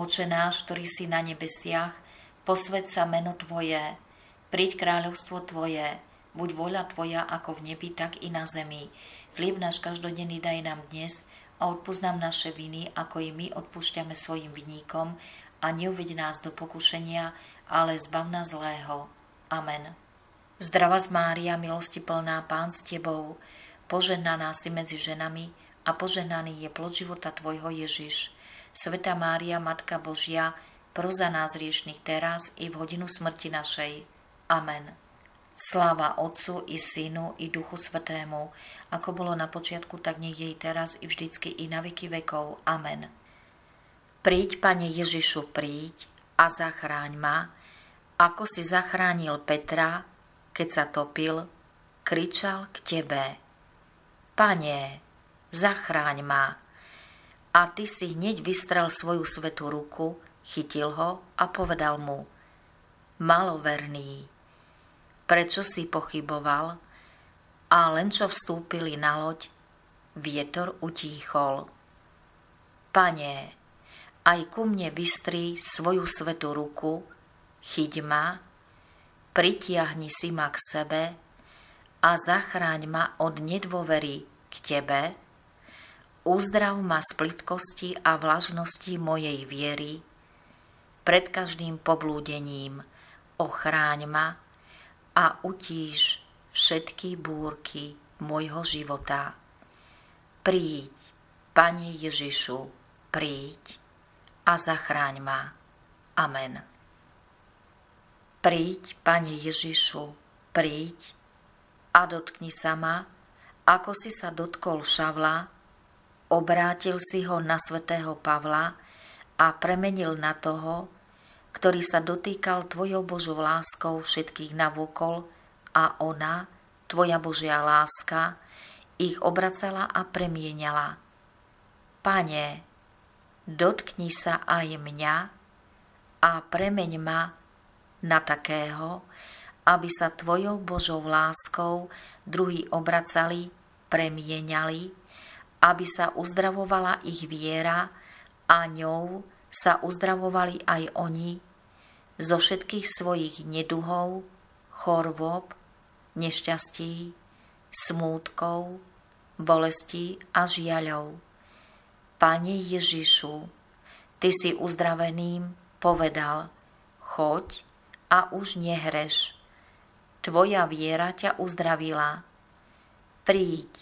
Oče náš, ktorý si na nebesiach, posved sa meno Tvoje, príď kráľovstvo Tvoje, buď voľa Tvoja ako v nebi, tak i na zemi. Chlieb náš každodenný daj nám dnes a odpoznám naše viny, ako i my odpúšťame svojim vinníkom a neuveď nás do pokušenia, ale zbav nás zlého. Amen. Zdrava z Mária, milosti plná, Pán s Tebou, poženaná si medzi ženami a poženaný je plod života Tvojho Ježiš. Sveta Mária, Matka Božia, pro za nás riešných teraz i v hodinu smrti našej. Amen. Sláva Otcu i Synu i Duchu Svetému, ako bolo na počiatku, tak nech jej teraz i vždycky i na veky vekov. Amen. Príď, Pane Ježišu, príď a zachráň ma, ako si zachránil Petra, keď sa topil, kričal k tebe. Pane, zachráň ma. A ty si hneď vystrel svoju svetú ruku, chytil ho a povedal mu, maloverný, prečo si pochyboval? A len čo vstúpili na loď, vietor utíchol. Pane, aj ku mne vystri svoju svetú ruku, chyť ma pritiahni si ma k sebe a zachráň ma od nedôvery k Tebe, uzdrav ma z plitkosti a vlažnosti mojej viery, pred každým poblúdením ochráň ma a utíš všetky búrky môjho života. Príď, Pane Ježišu, príď a zachráň ma. Amen. Príď, Pane Ježišu, príď a dotkni sa ma, ako si sa dotkol Šavla, obrátil si ho na svätého Pavla a premenil na toho, ktorý sa dotýkal Tvojou Božou láskou všetkých navokol a ona, Tvoja Božia láska, ich obracala a premienala. Pane, dotkni sa aj mňa a premeň ma na takého, aby sa Tvojou Božou láskou druhý obracali, premieniali, aby sa uzdravovala ich viera a ňou sa uzdravovali aj oni zo všetkých svojich neduhov, chorôb, nešťastí, smútkov, bolestí a žiaľov. Pane Ježišu, Ty si uzdraveným povedal, choď a už nehreš. Tvoja viera ťa uzdravila. Príď,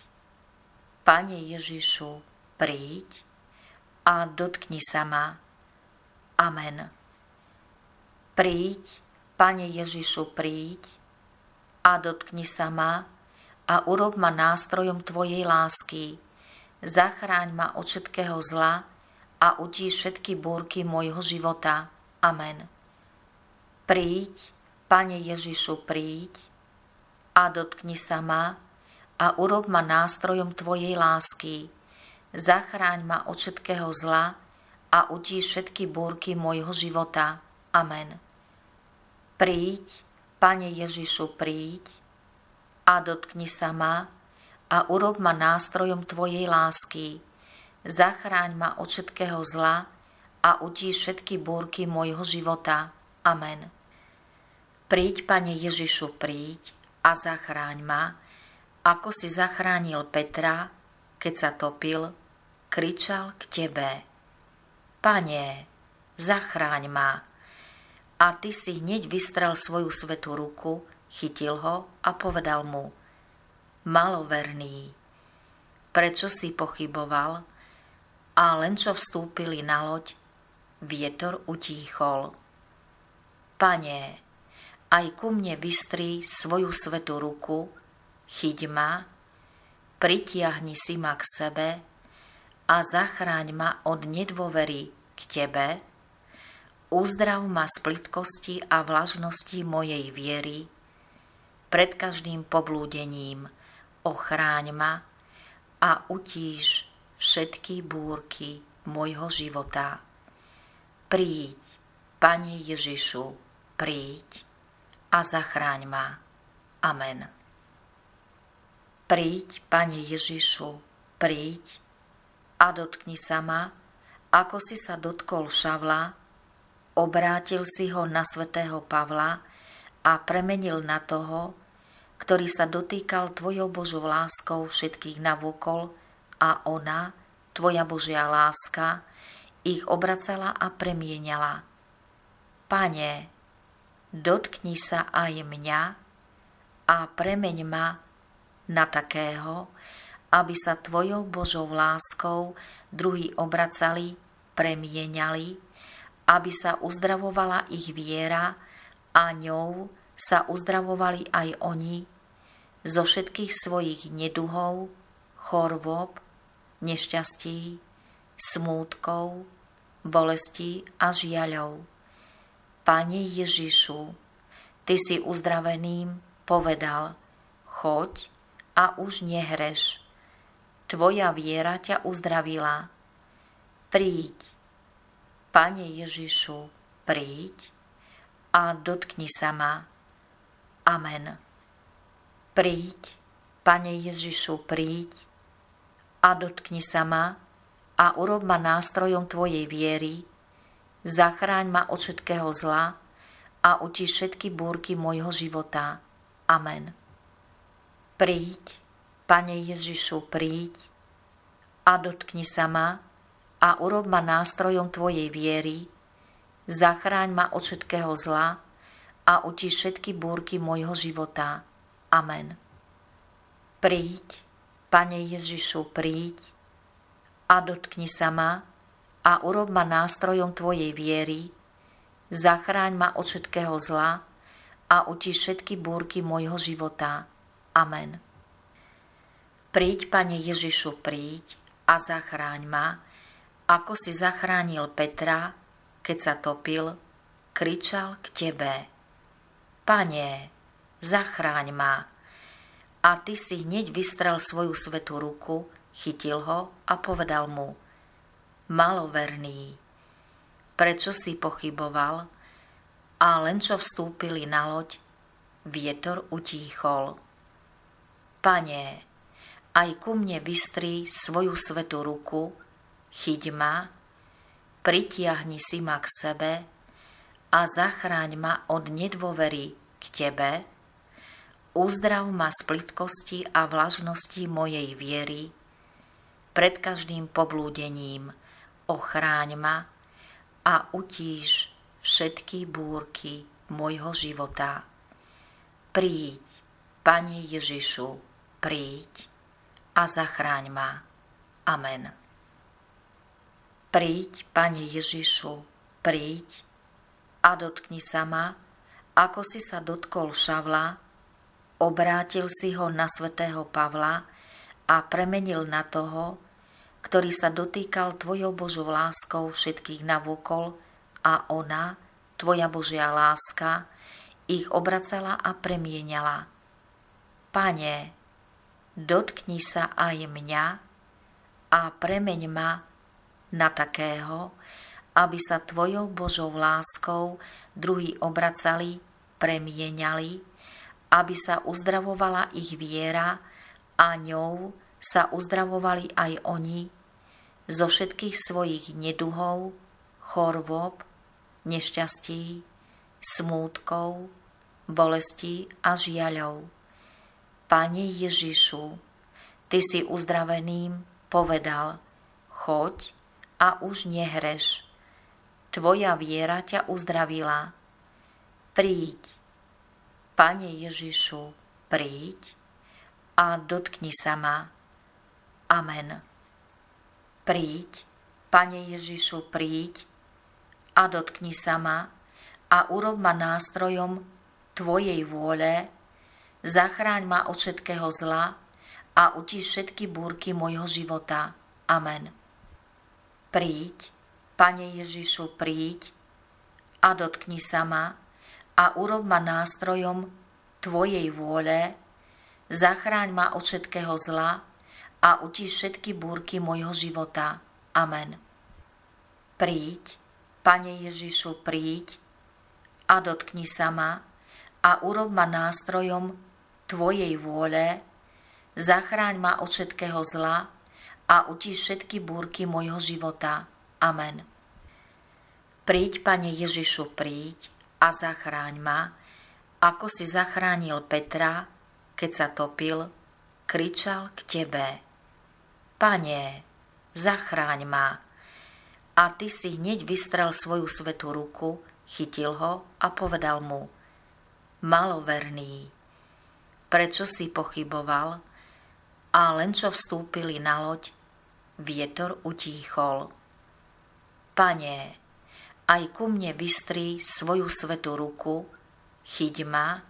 Pane Ježišu, príď a dotkni sa ma. Amen. Príď, Pane Ježišu, príď a dotkni sa ma a urob ma nástrojom Tvojej lásky. Zachráň ma od všetkého zla a utíš všetky búrky môjho života. Amen. Príď, Pane Ježišu, príď a dotkni sa ma a urob ma nástrojom Tvojej lásky. Zachráň ma od všetkého zla a utíš všetky búrky môjho života. Amen. Príď, Pane Ježišu, príď a dotkni sa ma a urob ma nástrojom Tvojej lásky. Zachráň ma od všetkého zla a utíš všetky búrky môjho života. Amen. Príď, Pane Ježišu, príď a zachráň ma, ako si zachránil Petra, keď sa topil, kričal k Tebe. Pane, zachráň ma. A Ty si hneď vystrel svoju svetú ruku, chytil ho a povedal mu, maloverný, prečo si pochyboval? A len čo vstúpili na loď, vietor utíchol. Pane, aj ku mne vystri svoju svetú ruku, chyť ma, pritiahni si ma k sebe a zachráň ma od nedôvery k Tebe, uzdrav ma z plitkosti a vlažnosti mojej viery, pred každým poblúdením ochráň ma a utíš všetky búrky môjho života. Príď, Pane Ježišu, príď a zachráň ma. Amen. Príď, Pane Ježišu, príď a dotkni sa ma ako si sa dotkol Šavla, obrátil si ho na svätého Pavla a premenil na toho, ktorý sa dotýkal Tvojou Božou láskou všetkých navokol a ona, Tvoja Božia láska, ich obracala a premienala. Pane, dotkni sa aj mňa a premeň ma na takého, aby sa Tvojou Božou láskou druhý obracali, premieniali, aby sa uzdravovala ich viera a ňou sa uzdravovali aj oni zo všetkých svojich neduhov, chorôb, nešťastí, smútkov, bolestí a žiaľov. Pane Ježišu, Ty si uzdraveným povedal, choď a už nehreš Tvoja viera ťa uzdravila. Príď, Pane Ježišu, príď a dotkni sa ma. Amen. Príď, Pane Ježišu, príď a dotkni sa ma a urob ma nástrojom Tvojej viery, zachráň ma od všetkého zla a uti všetky búrky môjho života. Amen. Príď, Pane Ježišu, príď a dotkni sa ma a urob ma nástrojom Tvojej viery, zachráň ma od všetkého zla a uti všetky búrky môjho života. Amen. Príď, Pane Ježišu, príď a dotkni sa ma a urob ma nástrojom Tvojej viery, zachráň ma od všetkého zla a uti všetky búrky môjho života. Amen. Príď, Pane Ježišu, príď a zachráň ma, ako si zachránil Petra, keď sa topil, kričal k Tebe. Pane, zachráň ma. A Ty si hneď vystrel svoju svetú ruku, chytil ho a povedal mu, maloverný, prečo si pochyboval? A len čo vstúpili na loď, vietor utíchol. Pane, aj ku mne vystri svoju svetú ruku, chyť ma, pritiahni si ma k sebe a zachráň ma od nedôvery k Tebe, uzdrav ma z plitkosti a vlažnosti mojej viery, pred každým poblúdením ochráň ma a utíš všetky búrky môjho života. Príď, Pane Ježišu, príď a zachráň ma. Amen. Príď, Pane Ježišu, príď a dotkni sa ma, ako si sa dotkol Šavla, obrátil si ho na svätého Pavla a premenil na toho, ktorý sa dotýkal Tvojou Božou láskou všetkých navokol a ona, Tvoja Božia láska, ich obracala a premienala. Pane, dotkni sa aj mňa a premeň ma na takého, aby sa Tvojou Božou láskou druhý obracali, premieniali, aby sa uzdravovala ich viera a ňou sa uzdravovali aj oni zo všetkých svojich neduhov, chorôb, nešťastí, smútkov, bolestí a žiaľov Pane Ježišu, Ty si uzdraveným povedal, choď a už nehreš. Tvoja viera ťa uzdravila. Príď, Pane Ježišu, príď a dotkni sa ma. Amen. Príď, Pane Ježišu, príď a dotkni sa ma a urob ma nástrojom Tvojej vôle, Zachráň ma od všetkého zla a utíš všetky búrky môjho života. Amen. Príď, Pane Ježišu, príď a dotkni sa ma a urob ma nástrojom Tvojej vôle, zachráň ma od všetkého zla a utíš všetky búrky môjho života. Amen. Príď, Pane Ježišu, príď a dotkni sa ma a urob ma nástrojom Tvojej vôle, zachráň ma od všetkého zla a utíš všetky búrky môjho života. Amen. Príď, Pane Ježišu, príď a zachráň ma, ako si zachránil Petra, keď sa topil, kričal k Tebe. Pane, zachráň ma. A Ty si hneď vystrel svoju svetú ruku, chytil ho a povedal mu, maloverný, prečo si pochyboval? A len čo vstúpili na loď, vietor utíchol. Pane, aj ku mne vystri svoju svetú ruku, chyť ma,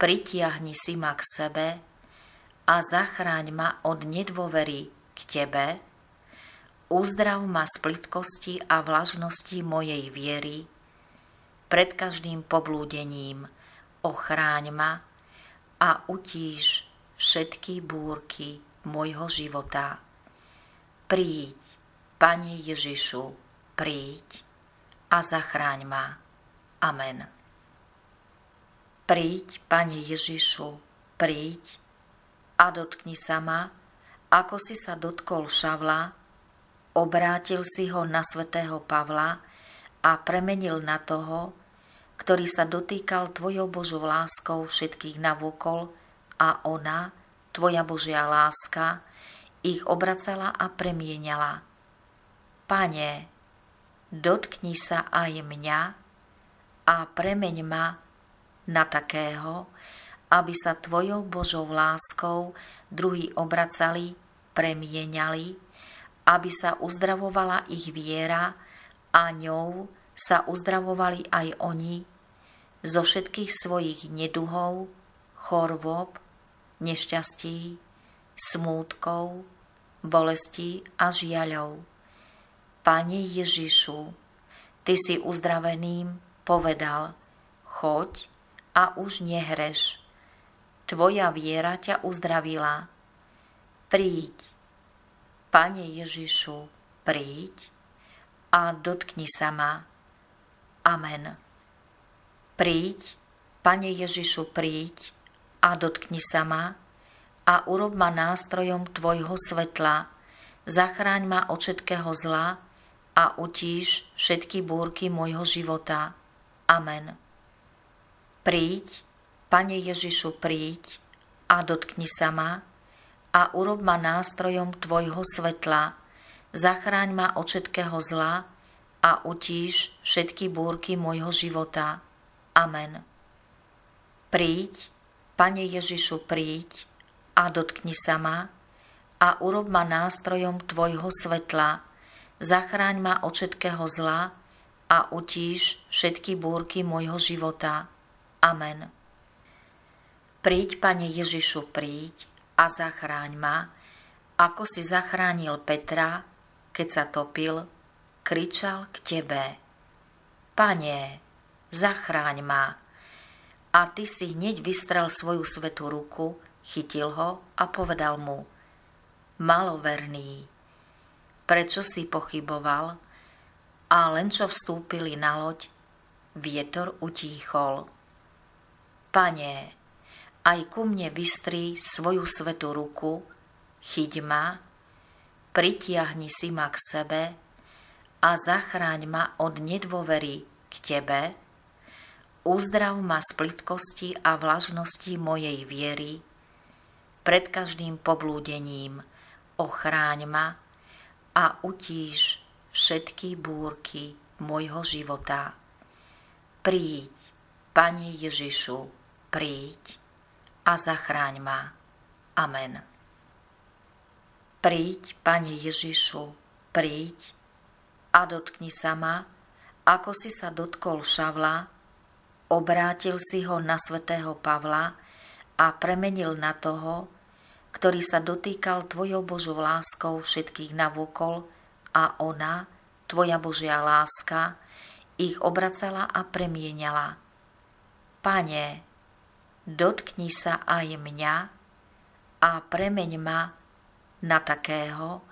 pritiahni si ma k sebe a zachráň ma od nedôvery k Tebe, uzdrav ma z plitkosti a vlažnosti mojej viery, pred každým poblúdením ochráň ma a utíš všetky búrky môjho života. Príď, Pane Ježišu, príď a zachráň ma. Amen. Príď, Pane Ježišu, príď a dotkni sa ma, ako si sa dotkol Šavla, obrátil si ho na svätého Pavla a premenil na toho, ktorý sa dotýkal Tvojou Božou láskou všetkých navokol a ona, Tvoja Božia láska, ich obracala a premienala. Pane, dotkni sa aj mňa a premeň ma na takého, aby sa Tvojou Božou láskou druhý obracali, premienali, aby sa uzdravovala ich viera a ňou sa uzdravovali aj oni zo všetkých svojich neduhov, chorôb, nešťastí, smútkov, bolestí a žiaľov. Pane Ježišu, Ty si uzdraveným povedal, choď a už nehreš. Tvoja viera ťa uzdravila. Príď, Pane Ježišu, príď a dotkni sa ma. Amen. Príď, Pane Ježišu, príď a dotkni sa ma a urob ma nástrojom Tvojho svetla. Zachráň ma od všetkého zla a utíš všetky búrky môjho života. Amen. Príď, Pane Ježišu, príď a dotkni sa ma a urob ma nástrojom Tvojho svetla. Zachráň ma od všetkého zla a utíš všetky búrky môjho života. Amen. Príď, Pane Ježišu, príď a dotkni sa ma a urob ma nástrojom Tvojho svetla. Zachráň ma od všetkého zla a utíš všetky búrky môjho života. Amen. Príď, Pane Ježišu, príď a zachráň ma, ako si zachránil Petra, keď sa topil kričal k tebe. Pane, zachráň ma. A ty si hneď vystrel svoju svetú ruku, chytil ho a povedal mu, maloverný, prečo si pochyboval? A len čo vstúpili na loď, vietor utíchol. Pane, aj ku mne vystri svoju svetú ruku, chyť ma, pritiahni si ma k sebe a zachráň ma od nedôvery k Tebe, uzdrav ma z plitkosti a vlažnosti mojej viery, pred každým poblúdením ochráň ma a utíš všetky búrky môjho života. Príď, Pane Ježišu, príď a zachráň ma. Amen. Príď, Pane Ježišu, príď a dotkni sa ma, ako si sa dotkol Šavla, obrátil si ho na svätého Pavla a premenil na toho, ktorý sa dotýkal Tvojou Božou láskou všetkých navokol a ona, Tvoja Božia láska, ich obracala a premienala. Pane, dotkni sa aj mňa a premeň ma na takého,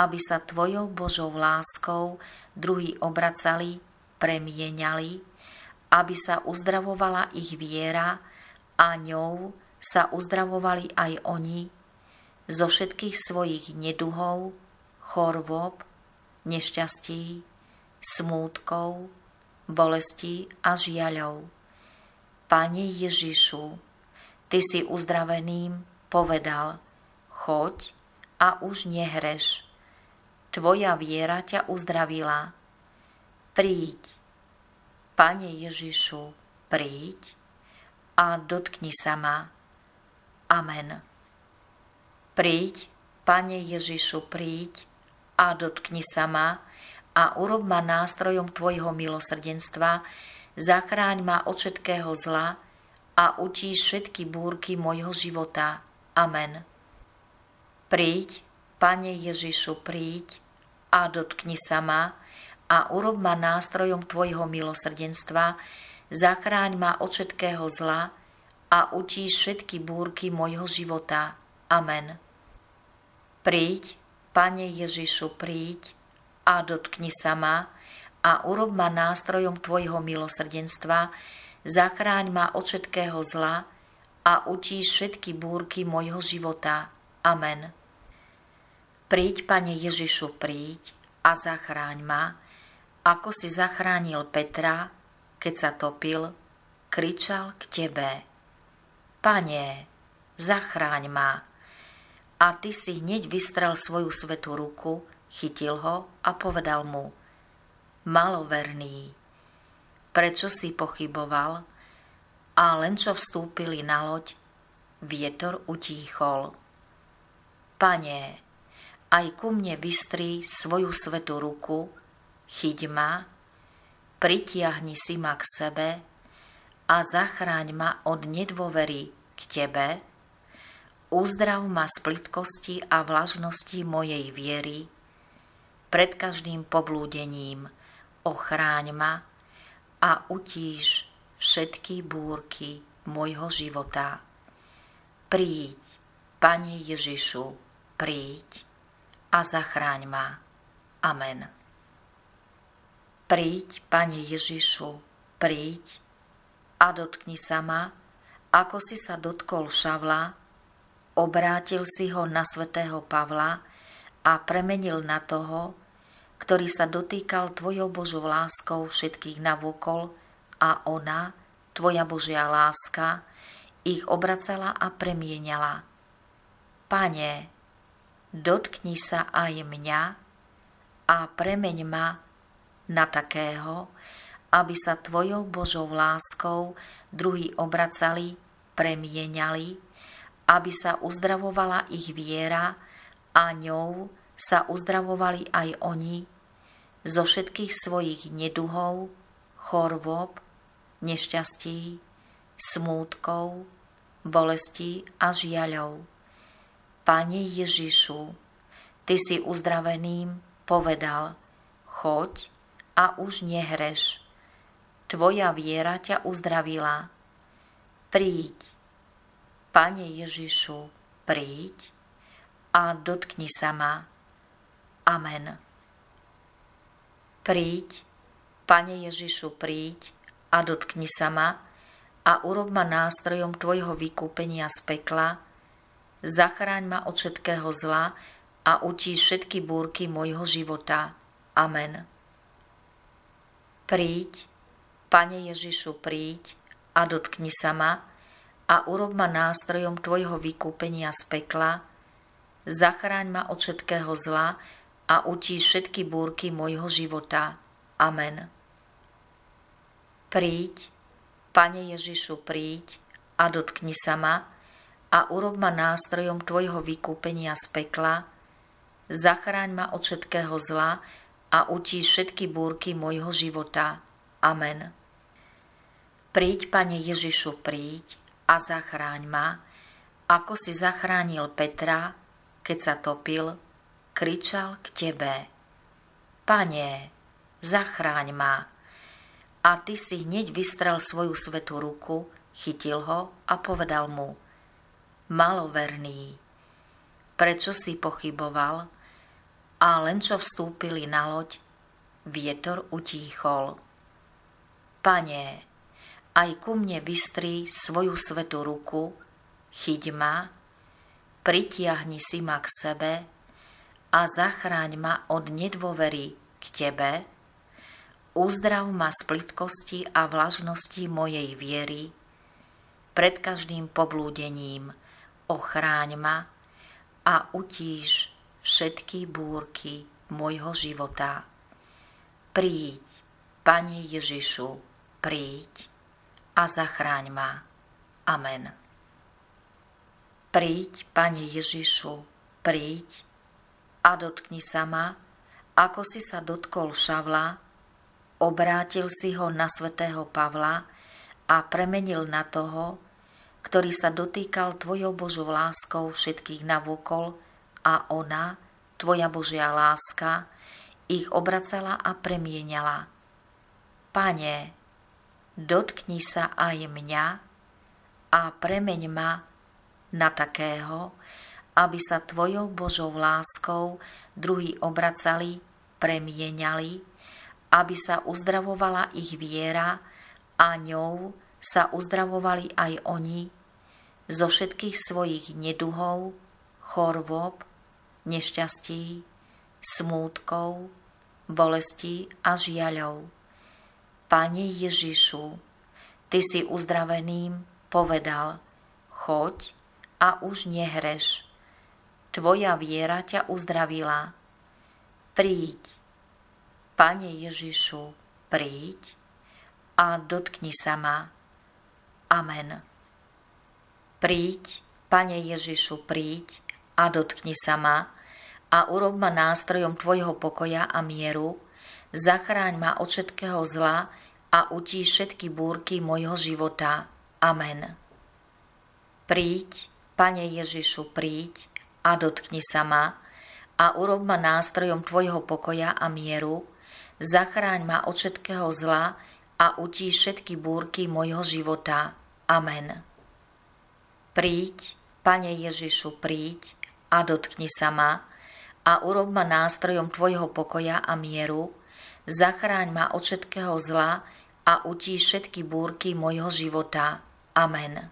aby sa Tvojou Božou láskou druhý obracali, premienali, aby sa uzdravovala ich viera a ňou sa uzdravovali aj oni zo všetkých svojich neduhov, chorôb, nešťastí, smútkov, bolestí a žiaľov. Pane Ježišu, Ty si uzdraveným povedal, choď a už nehreš. Tvoja viera ťa uzdravila. Príď, Pane Ježišu, príď a dotkni sa ma. Amen. Príď, Pane Ježišu, príď a dotkni sa ma a urob ma nástrojom Tvojho milosrdenstva, zachráň ma od všetkého zla a utíš všetky búrky mojho života. Amen. Príď, Pane Ježišu, príď a dotkni sa ma a urob ma nástrojom Tvojho milosrdenstva, zachráň ma od všetkého zla a utíš všetky búrky mojho života. Amen. Príď, Pane Ježišu, príď a dotkni sa ma a urob ma nástrojom Tvojho milosrdenstva, zachráň ma od všetkého zla a utíš všetky búrky mojho života. Amen. Príď, Pane Ježišu, príď a zachráň ma, ako si zachránil Petra, keď sa topil, kričal k Tebe. Pane, zachráň ma. A Ty si hneď vystrel svoju svetú ruku, chytil ho a povedal mu – maloverný. Prečo si pochyboval? A len čo vstúpili na loď, vietor utíchol. Pane, aj ku mne vystri svoju svetú ruku, chyť ma, pritiahni si ma k sebe a zachráň ma od nedôvery k Tebe, uzdrav ma z plitkosti a vlažnosti mojej viery, pred každým poblúdením, ochráň ma a utíš všetky búrky môjho života. Príď, Pane Ježišu, príď a zachráň ma. Amen. Príď, Pane Ježišu, príď a dotkni sa ma, ako si sa dotkol Šavla, obrátil si ho na svätého Pavla a premenil na toho, ktorý sa dotýkal Tvojou Božou láskou všetkých navokol a ona, Tvoja Božia láska, ich obracala a premienala. Pane, dotkni sa aj mňa a premeň ma na takého, aby sa Tvojou Božou láskou druhý obracali, premienali, aby sa uzdravovala ich viera a ňou sa uzdravovali aj oni zo všetkých svojich neduhov, chorôb, nešťastí, smútkov, bolestí a žiaľov. Pane Ježišu, Ty si uzdraveným povedal, choď a už nehreš. Tvoja viera ťa uzdravila. Príď, Pane Ježišu, príď a dotkni sa ma. Amen. Príď, Pane Ježišu, príď a dotkni sa ma a urob ma nástrojom Tvojho vykúpenia z pekla, zachráň ma od všetkého zla a utíš všetky búrky môjho života. Amen. Príď, Pane Ježišu, príď a dotkni sa ma a urob ma nástrojom Tvojho vykúpenia z pekla, zachráň ma od všetkého zla a utíš všetky búrky môjho života. Amen. Príď, Pane Ježišu, príď a dotkni sa ma a urob ma nástrojom Tvojho vykúpenia z pekla, zachráň ma od všetkého zla a utíš všetky búrky môjho života. Amen. Príď, Pane Ježišu, príď a zachráň ma, ako si zachránil Petra, keď sa topil, kričal k tebe. Pane, zachráň ma. A ty si hneď vystrel svoju svetú ruku, chytil ho a povedal mu, maloverný, prečo si pochyboval? A len čo vstúpili na loď, vietor utíchol. Pane, aj ku mne vystri svoju svetú ruku, chyť ma, pritiahni si ma k sebe a zachráň ma od nedôvery k Tebe, uzdrav ma z plitkosti a vlažnosti mojej viery, pred každým poblúdením ochráň ma a utíš všetky búrky môjho života. Príď, Pane Ježišu, príď a zachráň ma. Amen. Príď, Pane Ježišu, príď a dotkni sa ma, ako si sa dotkol Šavla, obrátil si ho na svätého Pavla a premenil na toho, ktorý sa dotýkal Tvojou Božou láskou všetkých navokol a ona, Tvoja Božia láska, ich obracala a premienala. Pane, dotkni sa aj mňa a premeň ma na takého, aby sa Tvojou Božou láskou druhý obracali, premieniali, aby sa uzdravovala ich viera a ňou sa uzdravovali aj oni zo všetkých svojich neduhov, chorôb, nešťastí, smútkov, bolestí a žiaľov. Pane Ježišu, Ty si uzdraveným povedal, choď a už nehreš. Tvoja viera ťa uzdravila. Príď, Pane Ježišu, príď a dotkni sa ma. Amen. Príď, Pane Ježišu, príď a dotkni sa ma a urob ma nástrojom Tvojho pokoja a mieru, zachráň ma od všetkého zla a utíš všetky búrky mojho života. Amen. Príď, Pane Ježišu, príď a dotkni sa ma a urob ma nástrojom Tvojho pokoja a mieru, zachráň ma od všetkého zla a utíš všetky búrky mojho života. Amen. Príď, Pane Ježišu, príď a dotkni sa ma a urob ma nástrojom Tvojho pokoja a mieru, zachráň ma od všetkého zla a utíš všetky búrky mojho života. Amen.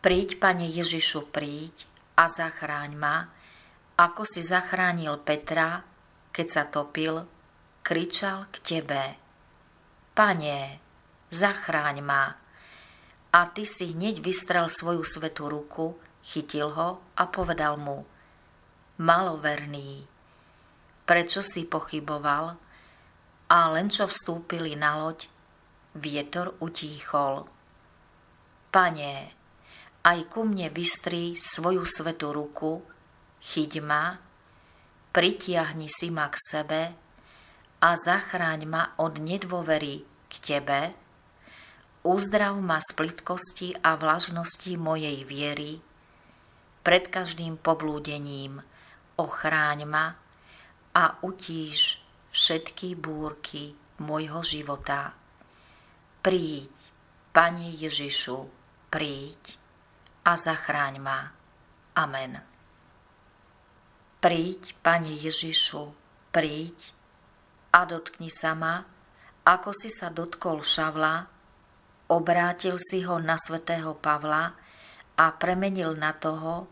Príď, Pane Ježišu, príď a zachráň ma, ako si zachránil Petra, keď sa topil, kričal k Tebe. Pane, zachráň ma. A Ty si hneď vystrel svoju svetú ruku, chytil ho a povedal mu, maloverný, prečo si pochyboval? A len čo vstúpili na loď, vietor utíchol. Pane, aj ku mne vystri svoju svetú ruku, chyť ma, pritiahni si ma k sebe a zachráň ma od nedôvery k Tebe, uzdrav ma z plitkosti a vlažnosti mojej viery, pred každým poblúdením ochráň ma a utíš všetky búrky môjho života. Príď, Pane Ježišu, príď a zachráň ma. Amen. Príď, Pane Ježišu, príď a dotkni sa ma, ako si sa dotkol Šavla, obrátil si ho na svätého Pavla a premenil na toho,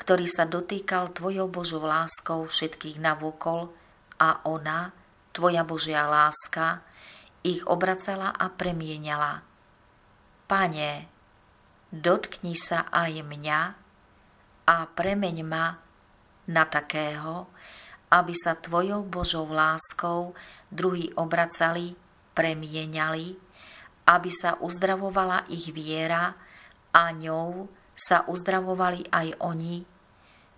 ktorý sa dotýkal Tvojou Božou láskou všetkých navokol a ona, Tvoja Božia láska, ich obracala a premienala. Pane, dotkni sa aj mňa a premeň ma na takého, aby sa Tvojou Božou láskou druhý obracali, premieniali, aby sa uzdravovala ich viera a ňou sa uzdravovali aj oni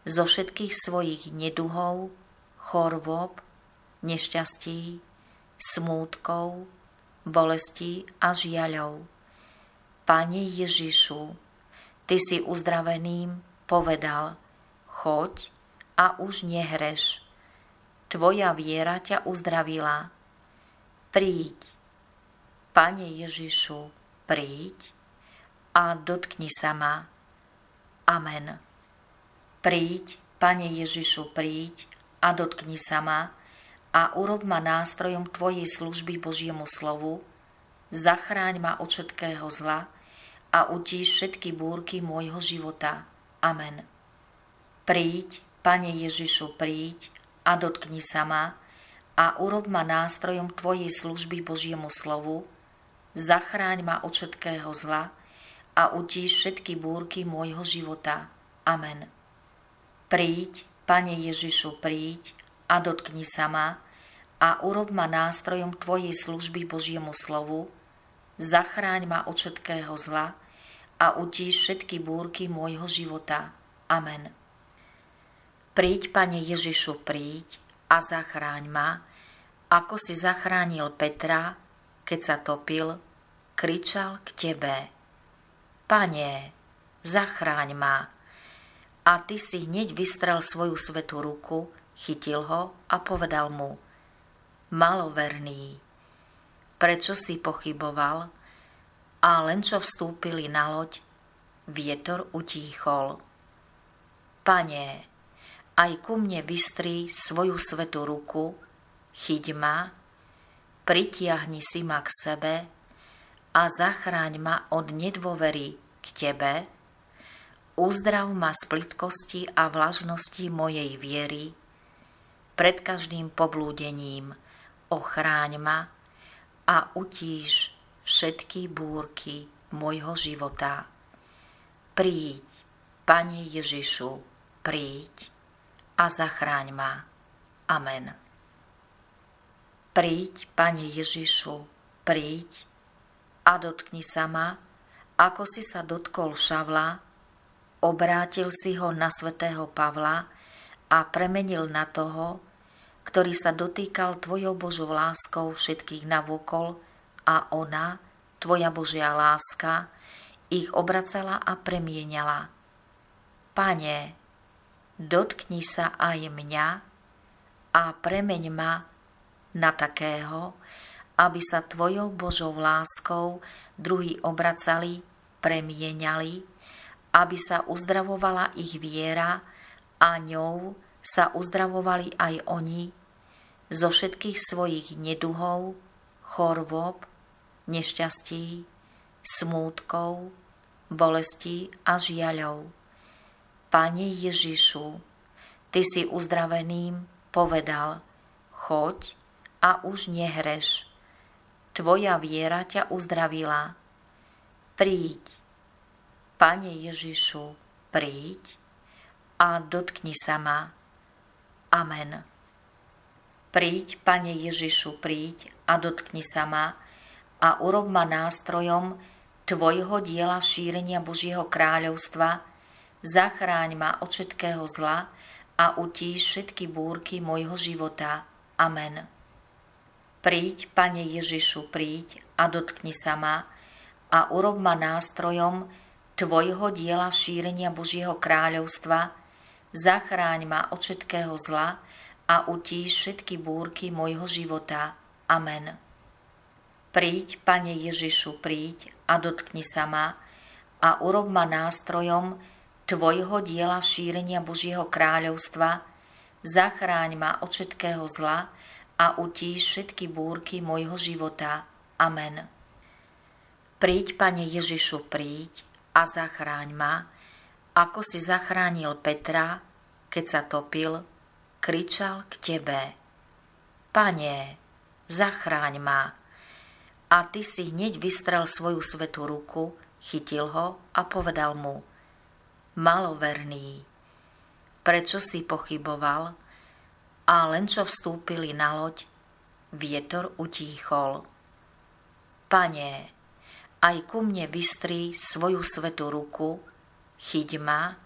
zo všetkých svojich neduhov, chorôb, nešťastí, smútkov, bolestí a žiaľov. Pane Ježišu, Ty si uzdraveným povedal, choď a už nehreš. Tvoja viera ťa uzdravila. Príď, Pane Ježišu, príď a dotkni sa ma. Amen. Príď, Pane Ježišu, príď a dotkni sa ma a urob ma nástrojom Tvojej služby Božiemu slovu, zachráň ma od všetkého zla a utíš všetky búrky môjho života. Amen. Príď, Pane Ježišu, príď a dotkni sa ma a urob ma nástrojom Tvojej služby Božiemu slovu, zachráň ma od všetkého zla a utíš všetky búrky môjho života. Amen. Príď, Pane Ježišu, príď a dotkni sa ma a urob ma nástrojom Tvojej služby Božiemu slovu, zachráň ma od všetkého zla a utíš všetky búrky môjho života. Amen. Príď, Pane Ježišu, príď a zachráň ma, ako si zachránil Petra, keď sa topil, kričal k Tebe. Pane, zachráň ma. A Ty si hneď vystrel svoju svetú ruku, chytil ho a povedal mu, maloverný, prečo si pochyboval, a len čo vstúpili na loď, vietor utíchol. Pane, aj ku mne vystri svoju svetú ruku, chyť ma, pritiahni si ma k sebe a zachráň ma od nedôvery k Tebe, uzdrav ma z plitkosti a vlažnosti mojej viery, pred každým poblúdením ochráň ma a utíš všetky búrky môjho života. Príď, Pane Ježišu, príď a zachráň ma. Amen. Príď, Pane Ježišu, príď a dotkni sa ma, ako si sa dotkol Šavla, obrátil si ho na svätého Pavla a premenil na toho, ktorý sa dotýkal Tvojou Božou láskou všetkých navokol, a ona, Tvoja Božia láska, ich obracala a premienala. Pane, dotkni sa aj mňa a premeň ma na takého, aby sa Tvojou Božou láskou druhý obracali, premienali, aby sa uzdravovala ich viera a ňou sa uzdravovali aj oni zo všetkých svojich neduhov, chorôb nešťastí, smútkov, bolestí a žiaľov. Pane Ježišu, Ty si uzdraveným povedal, choď a už nehreš. Tvoja viera ťa uzdravila. Príď, Pane Ježišu, príď a dotkni sa ma. Amen. Príď, Pane Ježišu, príď a dotkni sa ma a urob ma nástrojom Tvojho diela šírenia Božieho kráľovstva, zachráň ma od všetkého zla a utíš všetky búrky môjho života. Amen. Príď, Pane Ježišu, príď a dotkni sa ma a urob ma nástrojom Tvojho diela šírenia Božieho kráľovstva, zachráň ma od všetkého zla a utíš všetky búrky môjho života. Amen. Príď, Pane Ježišu, príď a dotkni sa ma a urob ma nástrojom Tvojho diela šírenia Božieho kráľovstva, zachráň ma od všetkého zla a utíš všetky búrky môjho života. Amen. Príď, Pane Ježišu, príď a zachráň ma, ako si zachránil Petra, keď sa topil, kričal k Tebe. Pane, zachráň ma, a ty si hneď vystrel svoju svetú ruku, chytil ho a povedal mu, maloverný, prečo si pochyboval? A len čo vstúpili na loď, vietor utíchol. Pane, aj ku mne vystri svoju svetú ruku, chyť ma,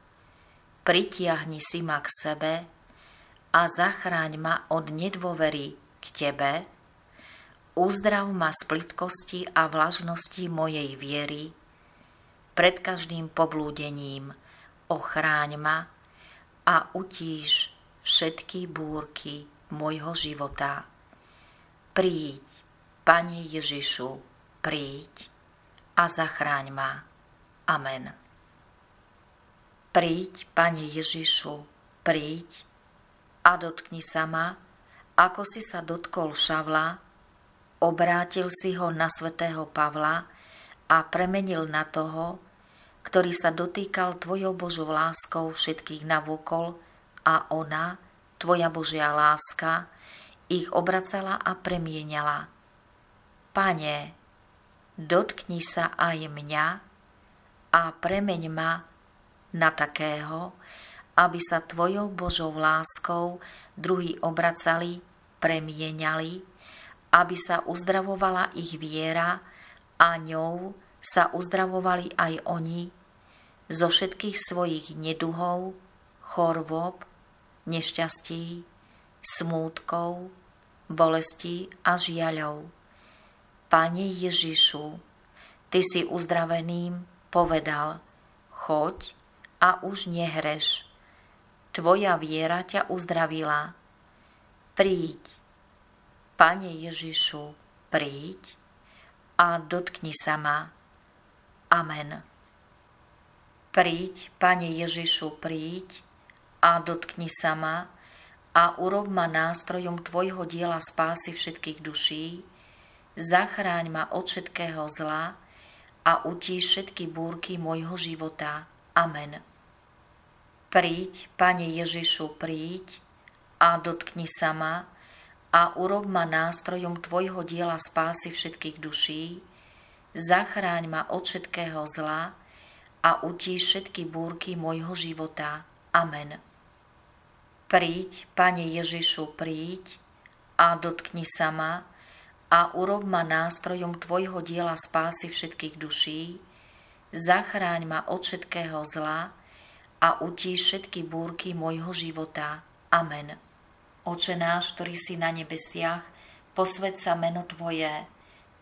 pritiahni si ma k sebe a zachráň ma od nedôvery k Tebe, Uzdrav ma z plitkosti a vlažnosti mojej viery, pred každým poblúdením ochráň ma a utíš všetky búrky môjho života. Príď, Pane Ježišu, príď a zachráň ma. Amen. Príď, Pane Ježišu, príď a dotkni sa ma, ako si sa dotkol Šavla, Obrátil si ho na svätého Pavla a premenil na toho, ktorý sa dotýkal Tvojou Božou láskou všetkých navokol a ona, Tvoja Božia láska, ich obracala a premienala. Pane, dotkni sa aj mňa a premeň ma na takého, aby sa Tvojou Božou láskou druhý obracali, premieniali, aby sa uzdravovala ich viera a ňou sa uzdravovali aj oni zo všetkých svojich neduhov, chorôb, nešťastí, smútkov, bolestí a žiaľov. Pane Ježišu, Ty si uzdraveným povedal, choď a už nehreš. Tvoja viera ťa uzdravila. Príď, Pane Ježišu, príď a dotkni sa ma. Amen. Príď, Pane Ježišu, príď a dotkni sa ma a urob ma nástrojom Tvojho diela spásy všetkých duší, zachráň ma od všetkého zla a utíš všetky búrky môjho života. Amen. Príď, Pane Ježišu, príď a dotkni sa ma a urob ma nástrojom Tvojho diela spásy všetkých duší, zachráň ma od všetkého zla a utíš všetky búrky môjho života. Amen. Príď, Pane Ježišu, príď a dotkni sa ma a urob ma nástrojom Tvojho diela spásy všetkých duší, zachráň ma od všetkého zla a utíš všetky búrky môjho života. Amen. Oče náš, ktorý si na nebesiach, posved sa meno Tvoje,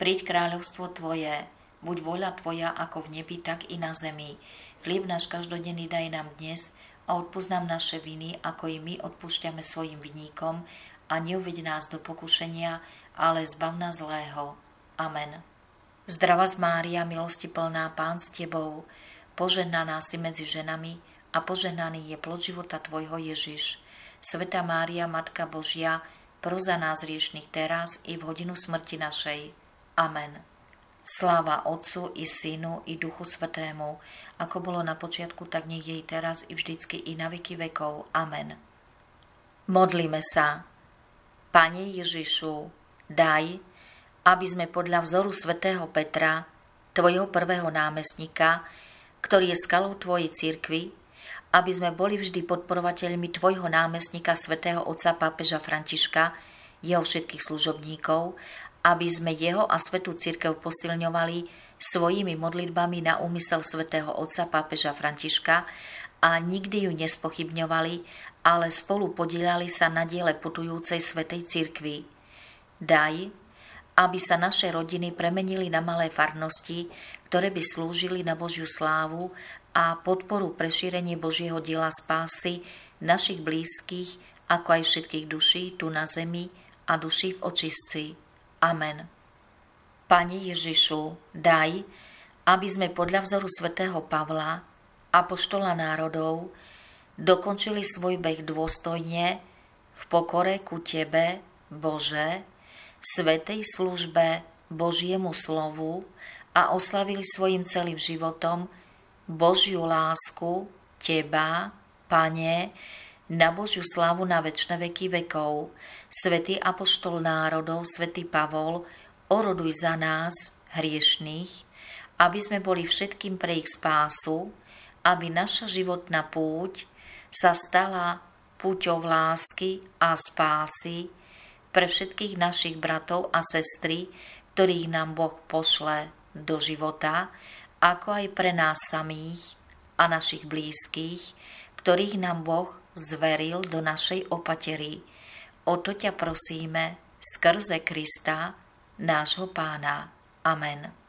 príď kráľovstvo Tvoje, buď voľa Tvoja ako v nebi, tak i na zemi. Chlieb náš každodenný daj nám dnes a odpúsť nám naše viny, ako i my odpúšťame svojim vinníkom a neuveď nás do pokušenia, ale zbav nás zlého. Amen. Zdrava z Mária, milosti plná, Pán s Tebou, poženaná si medzi ženami a poženaný je plod života Tvojho Ježiš. Sveta Mária, Matka Božia, pro za nás riešných teraz i v hodinu smrti našej. Amen. Sláva Otcu i Synu i Duchu Svetému, ako bolo na počiatku, tak nech jej teraz i vždycky i na veky vekov. Amen. Modlíme sa. Pane Ježišu, daj, aby sme podľa vzoru svätého Petra, tvojho prvého námestníka, ktorý je skalou tvojej cirkvy, aby sme boli vždy podporovateľmi tvojho námestníka svätého otca pápeža Františka, jeho všetkých služobníkov aby sme jeho a svetú církev posilňovali svojimi modlitbami na úmysel svätého Otca pápeža Františka a nikdy ju nespochybňovali, ale spolu podielali sa na diele putujúcej svetej církvy. Daj, aby sa naše rodiny premenili na malé farnosti, ktoré by slúžili na Božiu slávu a podporu pre šírenie Božieho diela spásy našich blízkych, ako aj všetkých duší tu na zemi a duší v očistci. Amen. Pani Ježišu, daj, aby sme podľa vzoru svätého Pavla, apoštola národov, dokončili svoj beh dôstojne v pokore ku Tebe, Bože, v svetej službe Božiemu slovu a oslavili svojim celým životom Božiu lásku, Teba, Pane, na Božiu slávu na väčšie veky vekov. Svetý apoštol národov, svätý Pavol, oroduj za nás, hriešných, aby sme boli všetkým pre ich spásu, aby naša životná púť sa stala púťou lásky a spásy pre všetkých našich bratov a sestry, ktorých nám Boh pošle do života, ako aj pre nás samých a našich blízkych, ktorých nám Boh zveril do našej opatery. O to ťa prosíme skrze Krista, nášho pána. Amen.